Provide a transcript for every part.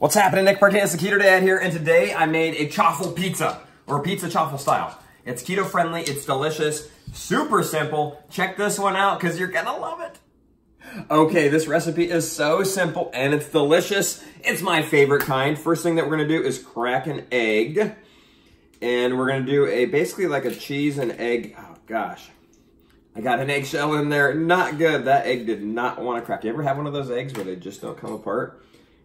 What's happening? Nick Martinez, the Keto Dad here, and today I made a chaffle pizza, or pizza chaffle style. It's keto friendly, it's delicious, super simple. Check this one out because you're gonna love it. Okay, this recipe is so simple and it's delicious. It's my favorite kind. First thing that we're gonna do is crack an egg. And we're gonna do a basically like a cheese and egg. Oh gosh. I got an eggshell in there. Not good. That egg did not want to crack. You ever have one of those eggs where they just don't come apart?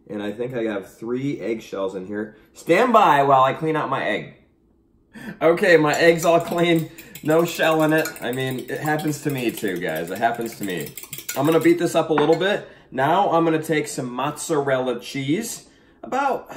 And I think I have three eggshells in here. Stand by while I clean out my egg. Okay, my egg's all clean. No shell in it. I mean, it happens to me too, guys. It happens to me. I'm gonna beat this up a little bit. Now I'm gonna take some mozzarella cheese. About,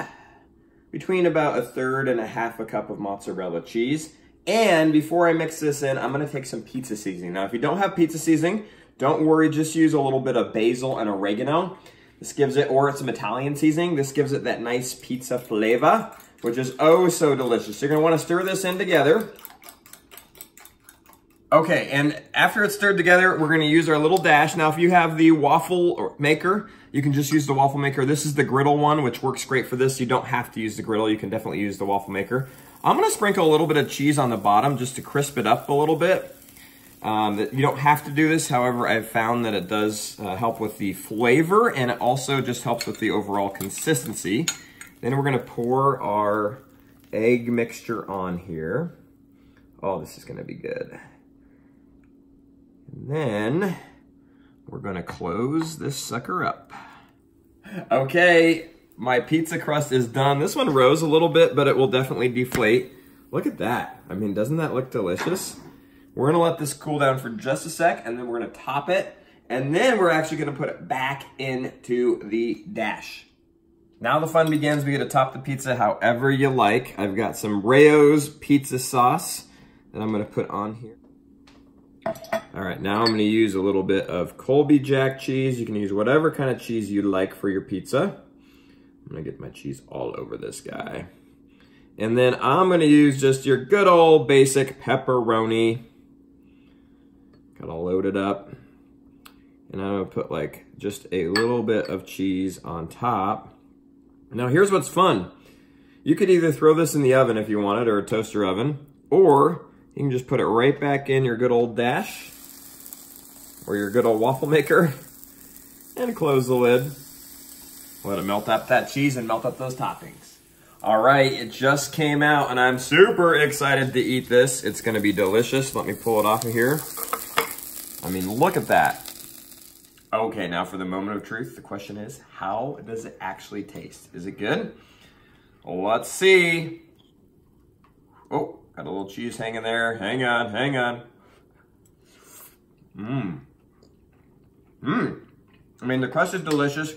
between about a third and a half a cup of mozzarella cheese. And before I mix this in, I'm gonna take some pizza seasoning. Now, if you don't have pizza seasoning, don't worry, just use a little bit of basil and oregano. This gives it, or it's some Italian seasoning, this gives it that nice pizza flavor, which is oh so delicious. You're gonna wanna stir this in together. Okay, and after it's stirred together, we're gonna use our little dash. Now, if you have the waffle maker, you can just use the waffle maker. This is the griddle one, which works great for this. You don't have to use the griddle. You can definitely use the waffle maker. I'm gonna sprinkle a little bit of cheese on the bottom just to crisp it up a little bit. Um, you don't have to do this. However, I've found that it does uh, help with the flavor and it also just helps with the overall consistency. Then we're gonna pour our egg mixture on here. Oh, this is gonna be good. And then we're gonna close this sucker up. Okay, my pizza crust is done. This one rose a little bit, but it will definitely deflate. Look at that. I mean, doesn't that look delicious? We're gonna let this cool down for just a sec, and then we're gonna top it, and then we're actually gonna put it back into the dash. Now the fun begins. We get to top the pizza however you like. I've got some Rao's pizza sauce that I'm gonna put on here. All right, now I'm gonna use a little bit of Colby Jack cheese. You can use whatever kind of cheese you like for your pizza. I'm gonna get my cheese all over this guy. And then I'm gonna use just your good old basic pepperoni. Got all loaded it up. And I'm gonna put like just a little bit of cheese on top. Now here's what's fun. You could either throw this in the oven if you wanted or a toaster oven, or you can just put it right back in your good old dash or your good old waffle maker and close the lid. Let it melt up that cheese and melt up those toppings. All right, it just came out and I'm super excited to eat this. It's gonna be delicious. Let me pull it off of here. I mean, look at that. Okay, now for the moment of truth, the question is, how does it actually taste? Is it good? Let's see. Oh, Got a little cheese hanging there. Hang on, hang on. Mmm. Mmm. I mean, the crust is delicious.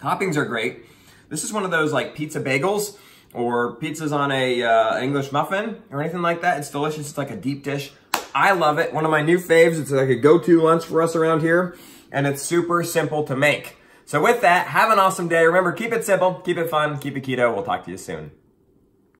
Toppings are great. This is one of those like pizza bagels or pizzas on a uh, English muffin or anything like that. It's delicious. It's like a deep dish. I love it. One of my new faves. It's like a go-to lunch for us around here. And it's super simple to make. So with that, have an awesome day. Remember, keep it simple, keep it fun, keep it keto. We'll talk to you soon.